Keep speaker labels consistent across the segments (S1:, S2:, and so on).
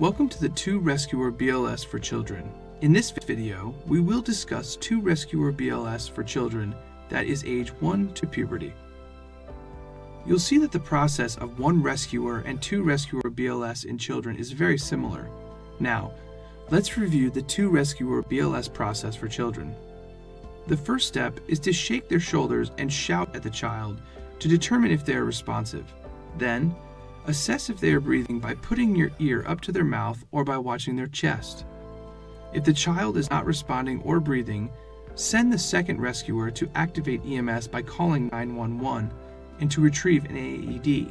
S1: Welcome to the 2 Rescuer BLS for Children. In this video, we will discuss 2 Rescuer BLS for children that is age 1 to puberty. You'll see that the process of 1 Rescuer and 2 Rescuer BLS in children is very similar. Now, let's review the 2 Rescuer BLS process for children. The first step is to shake their shoulders and shout at the child to determine if they are responsive. Then, assess if they are breathing by putting your ear up to their mouth or by watching their chest. If the child is not responding or breathing, send the second rescuer to activate EMS by calling 911 and to retrieve an AED.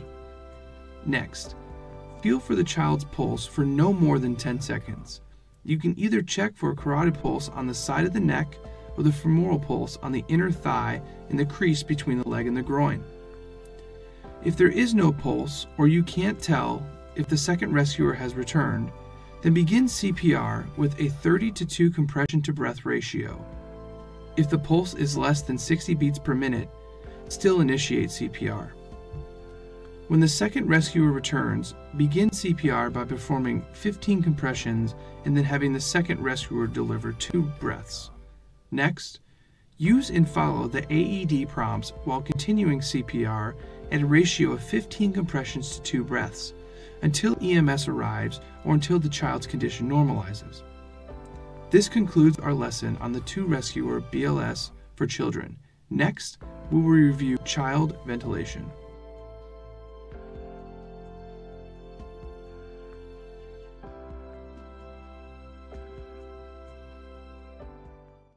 S1: Next, feel for the child's pulse for no more than 10 seconds. You can either check for a carotid pulse on the side of the neck or the femoral pulse on the inner thigh in the crease between the leg and the groin. If there is no pulse, or you can't tell if the second rescuer has returned, then begin CPR with a 30 to 2 compression to breath ratio. If the pulse is less than 60 beats per minute, still initiate CPR. When the second rescuer returns, begin CPR by performing 15 compressions and then having the second rescuer deliver two breaths. Next, use and follow the AED prompts while continuing CPR at a ratio of 15 compressions to 2 breaths until EMS arrives or until the child's condition normalizes. This concludes our lesson on the 2 Rescuer BLS for children. Next, we will review child ventilation.